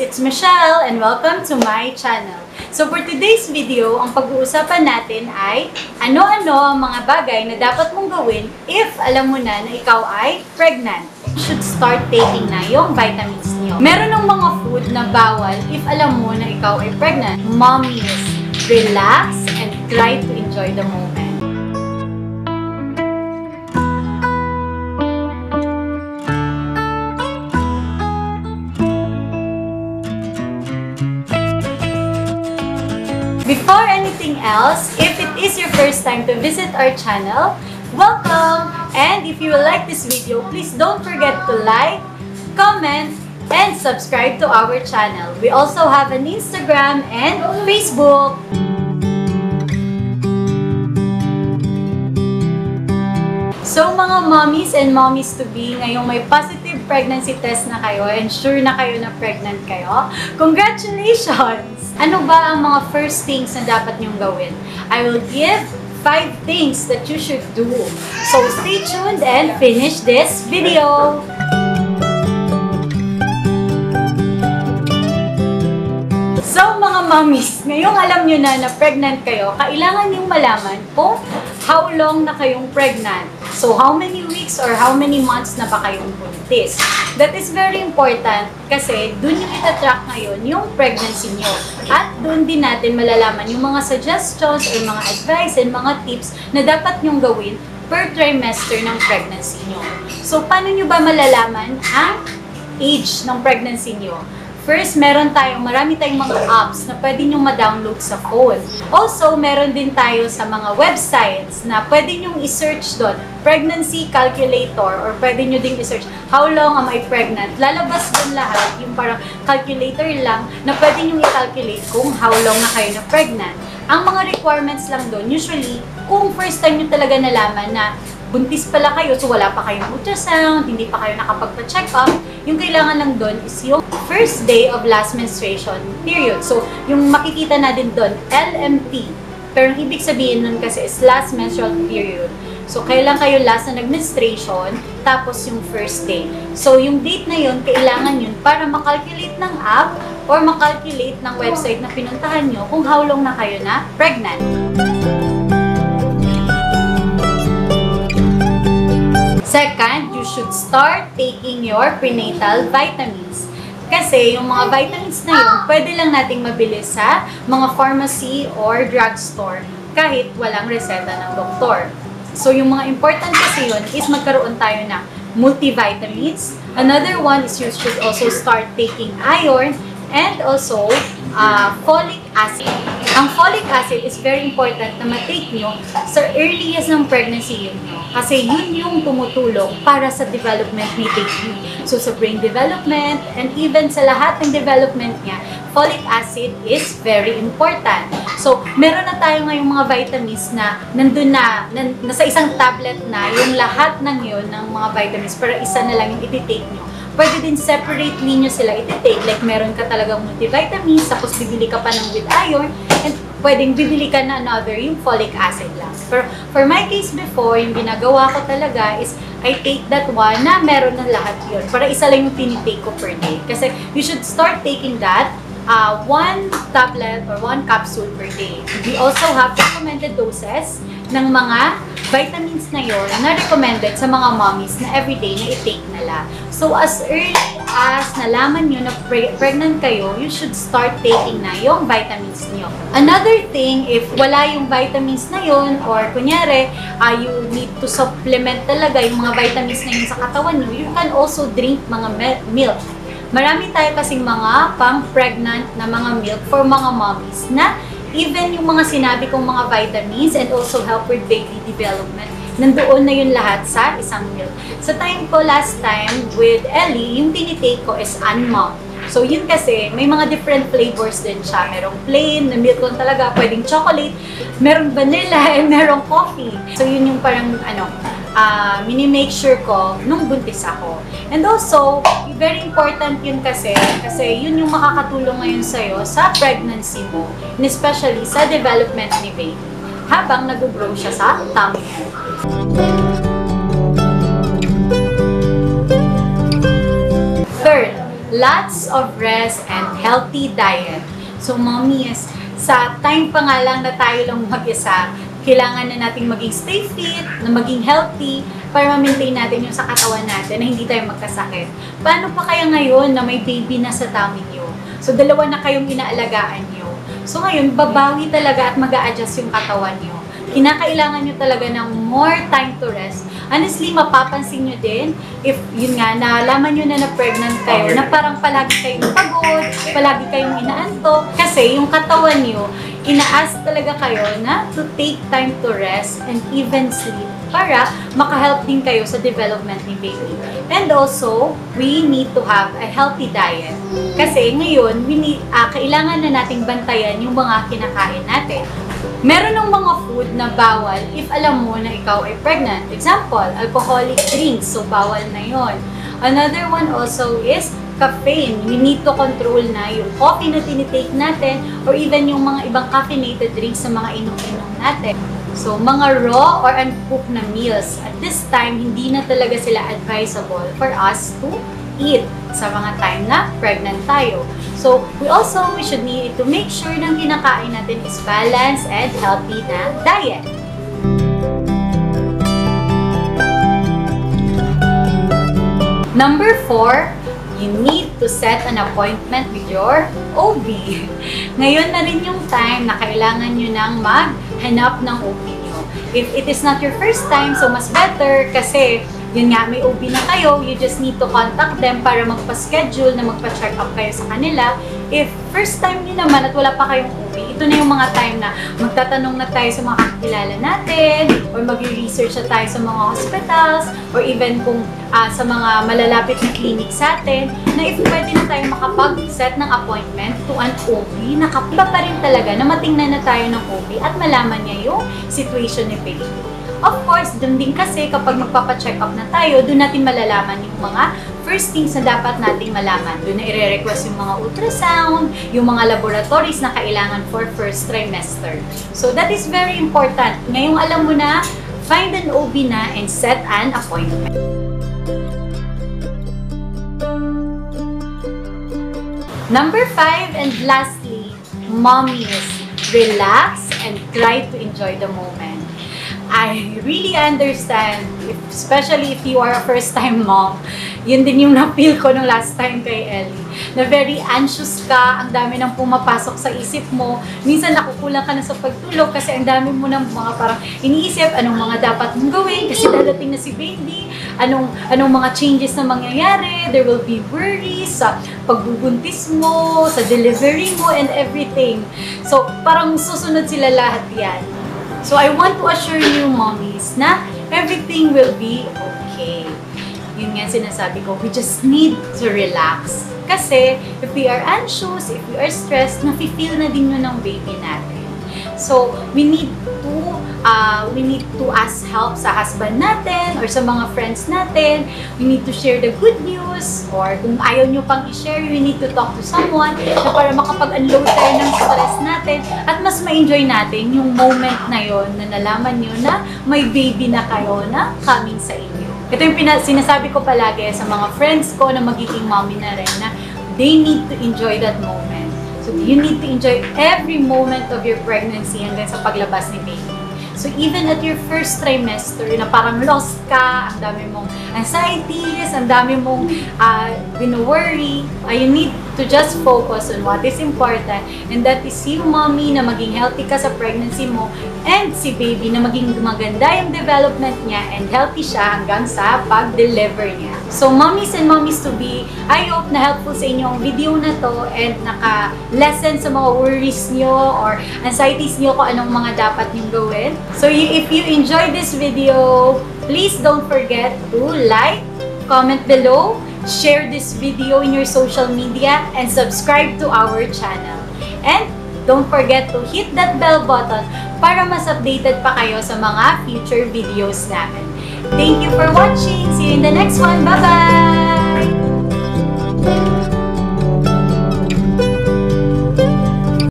It's Michelle and welcome to my channel. So for today's video, ang pag-uusapan natin ay ano-ano ang mga bagay na dapat mong gawin if alam mo na na ikaw ay pregnant. You should start taking na yung vitamins niyo. Meron ng mga food na bawal if alam mo na ikaw ay pregnant. Mommies, relax and try to enjoy the moment. Before anything else, if it is your first time to visit our channel, welcome! And if you like this video, please don't forget to like, comment, and subscribe to our channel. We also have an Instagram and Facebook. So mga mommies and mommies to be, ngayong may positive pregnancy test na kayo and sure na kayo na pregnant kayo, congratulations! Ano ba ang mga first things na dapat niyong gawin? I will give five things that you should do. So stay tuned and finish this video! So mga mommies, ngayong alam nyo na na pregnant kayo, kailangan niyong malaman kung how long na kayong pregnant. So how many weeks or how many months na ba kayong buntis. That is very important kasi dun yung itatrack ngayon yung pregnancy nyo. At dun din natin malalaman yung mga suggestions or mga advice and mga tips na dapat nyong gawin per trimester ng pregnancy nyo. So paano nyo ba malalaman ang age ng pregnancy nyo? First, meron tayong, marami tayong mga apps na pwede nyo ma-download sa phone. Also, meron din tayo sa mga websites na pwede nyo i-search doon, pregnancy calculator, or pwede nyo ding i-search, how long am I pregnant? Lalabas doon lahat, yung parang calculator lang, na pwede nyo i-calculate kung how long na kayo na pregnant. Ang mga requirements lang doon, usually, kung first time nyo talaga nalaman na buntis pala kayo, so wala pa kayong ultrasound, hindi pa kayo nakapagpa-check up, yung kailangan lang doon is yung first day of last menstruation period. So, yung makikita na din doon, LMP. Pero ang ibig sabihin nun kasi is last menstrual period. So, kailan kayo last na nag-menstruation, tapos yung first day. So, yung date na yun, kailangan yun para makalculate ng app or makalculate ng website na pinuntahan nyo kung how long na kayo na pregnant. Second, you should start taking your prenatal vitamins. Kasi yung mga vitamins na yun, pwede lang nating mabili sa mga pharmacy or drugstore kahit walang reseta ng doktor. So yung mga important kasi yun is magkaroon tayo ng multivitamins. Another one is you should also start taking iron and also uh, folic acid. Ang folic acid is very important na matake nyo sa earliest ng pregnancy nyo. Kasi yun yung tumutulong para sa development ni baby. So sa brain development and even sa lahat ng development niya, folic acid is very important. So meron na tayo ngayong mga vitamins na nandun na, na nasa isang tablet na yung lahat ng yun ng mga vitamins para isa na lang yung ititake nyo pwede din separately nyo sila iti-take. Like, meron ka talagang multivitamins, tapos bibili ka pa ng with iron, and pwedeng bibili ka na another, yung folic acid lang. Pero for my case before, yung ginagawa ko talaga is, I take that one na meron na lahat yun. Para isa lang yung tinitake ko per day. Kasi you should start taking that uh, one tablet or one capsule per day. We also have recommended doses ng mga vitamins na yon na recommended sa mga mommies na everyday na i-take nila. So, as early as nalaman nyo na pre- pregnant kayo, you should start taking na yung vitamins nyo. Another thing, if wala yung vitamins na yon or kunyari, uh, you need to supplement talaga yung mga vitamins na yun sa katawan nyo, you can also drink mga milk. Marami tayo kasing mga pang-pregnant na mga milk for mga mommies na even yung mga sinabi kong mga vitamins and also help with baby development, nandoon na yun lahat sa isang milk. Sa time ko last time with Ellie, yung tinitake ko is Anmalt. So, yun kasi, may mga different flavors din siya. Merong plain, na milk lang talaga, pwedeng chocolate, merong vanilla, and merong coffee. So, yun yung parang, ano, uh, mini-make sure ko nung buntis ako. And also, very important yun kasi, kasi yun yung makakatulong ngayon sa'yo sa pregnancy mo, and especially sa development ni baby, habang nag-grow siya sa tummy mo. Third, lots of rest and healthy diet. So, mommies, sa time pa nga lang na tayo lang mag-isa, kailangan na nating maging stay fit, na maging healthy, para ma-maintain natin yung sa katawan natin na hindi tayo magkasakit. Paano pa kaya ngayon na may baby na sa tummy niyo? So, dalawa na kayong inaalagaan niyo. So, ngayon, babawi talaga at mag adjust yung katawan niyo. Kinakailangan nyo talaga ng more time to rest. Honestly, mapapansin nyo din, if yun nga, nalaman nyo na na pregnant kayo, na parang palagi kayong pagod, palagi kayong inaantok, kasi yung katawan nyo, inaas talaga kayo na to take time to rest and even sleep para makahelp din kayo sa development ni baby. And also, we need to have a healthy diet. Kasi ngayon, we need, ah, kailangan na nating bantayan yung mga kinakain natin. Meron ng mga food na bawal if alam mo na ikaw ay pregnant. Example, alcoholic drinks. So, bawal na yon. Another one also is caffeine. We need to control na yung coffee na tinitake natin or even yung mga ibang caffeinated drinks sa mga inom-inom natin. So, mga raw or uncooked na meals. At this time, hindi na talaga sila advisable for us to eat sa mga time na pregnant tayo. So, we also, we should need to make sure na kinakain natin is balanced and healthy na diet. Number four, you need to set an appointment with your OB. Ngayon na rin yung time na kailangan nyo nang maghanap ng OB nyo. If it is not your first time, so mas better kasi yun nga, may OB na kayo, you just need to contact them para magpa-schedule na magpa-check up kayo sa kanila. If first time nyo naman at wala pa kayong OB, ito na yung mga time na magtatanong na tayo sa mga kakilala natin, or mag-research na tayo sa mga hospitals, or even kung uh, sa mga malalapit na clinic sa atin, na if pwede na tayo makapag-set ng appointment to an OB, nakapila pa rin talaga na matingnan na tayo ng OB at malaman niya yung situation ni patient. Of course, dun din kasi kapag magpapacheck up na tayo, dun natin malalaman yung mga first things na dapat nating malaman. Doon na i-request yung mga ultrasound, yung mga laboratories na kailangan for first trimester. So that is very important. Ngayong alam mo na, find an OB na and set an appointment. Number five and lastly, mommies, relax and try to enjoy the moment. I really understand, if, especially if you are a first-time mom, yun din yung na-feel ko nung last time kay Ellie, na very anxious ka, ang dami nang pumapasok sa isip mo, minsan nakukulang ka na sa pagtulog kasi ang dami mo ng mga parang iniisip, anong mga dapat mong gawin kasi dadating na si baby, anong, anong mga changes na mangyayari, there will be worries sa pagbubuntis mo, sa delivery mo, and everything. So, parang susunod sila lahat yan. So I want to assure you, mommies, na everything will be okay. Yun nga sinasabi ko, we just need to relax. Kasi if we are anxious, if we are stressed, nafe-feel na din yun ng baby natin. So, we need uh, we need to ask help sa husband natin or sa mga friends natin. We need to share the good news or kung ayaw nyo pang i-share, we need to talk to someone na para makapag-unload tayo ng stress natin at mas ma-enjoy natin yung moment na yon na nalaman nyo na may baby na kayo na coming sa inyo. Ito yung sinasabi ko palagi sa mga friends ko na magiging mommy na rin na they need to enjoy that moment you need to enjoy every moment of your pregnancy hanggang sa paglabas ni baby. So even at your first trimester na parang lost ka, ang dami mong anxieties, ang dami mong uh, worry, uh, you need to just focus on what is important and that is you mommy na maging healthy ka sa pregnancy mo and si baby na maging maganda yung development niya and healthy siya hanggang sa pag-deliver niya. So mommies and mommies to be, I hope na helpful sa inyo ang video na to and naka-lesson sa mga worries nyo or anxieties nyo kung anong mga dapat nyo gawin. So if you enjoyed this video, please don't forget to like, comment below, share this video in your social media, and subscribe to our channel. And don't forget to hit that bell button para mas updated pa kayo sa mga future videos namin. Thank you for watching. See you in the next one. Bye-bye!